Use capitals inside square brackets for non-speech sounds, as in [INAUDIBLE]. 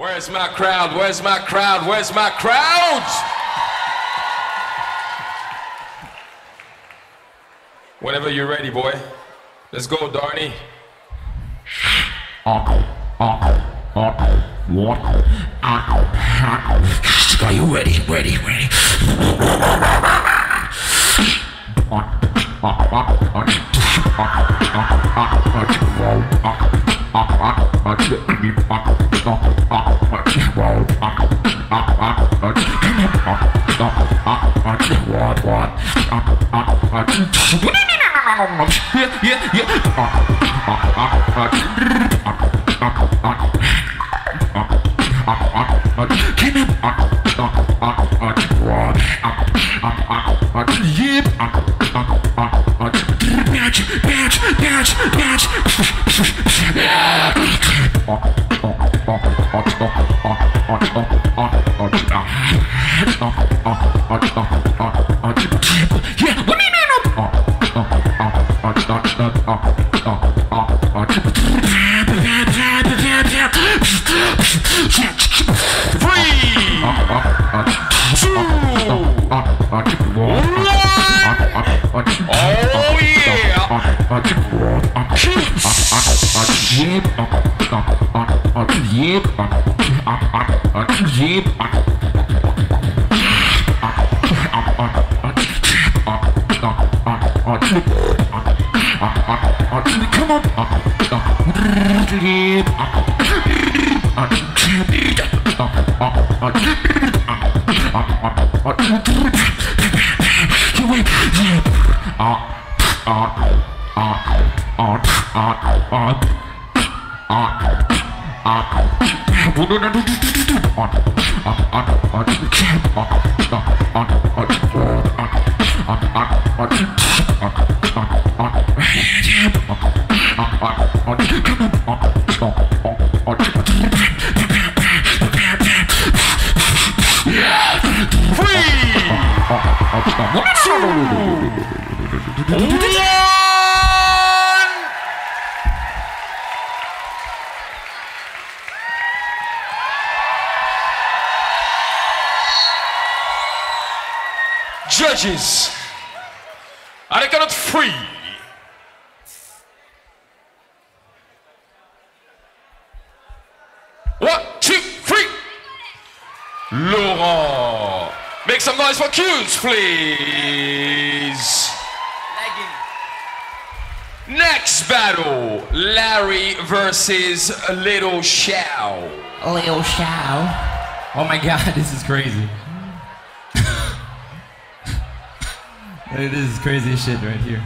Where's my crowd? Where's my crowd? Where's my crowd? Whenever you're ready, boy. Let's go, Dharni. Are you ready? Ready? Ready? Yeah, Three, two, one yeah, yeah. Oh, yeah! Judges, I count of three. One, two, three. Laurent, make some noise for cues, please. Next battle, Larry versus Little Shao. Little Shao. Oh my god, [LAUGHS] this is crazy. It is crazy shit right here.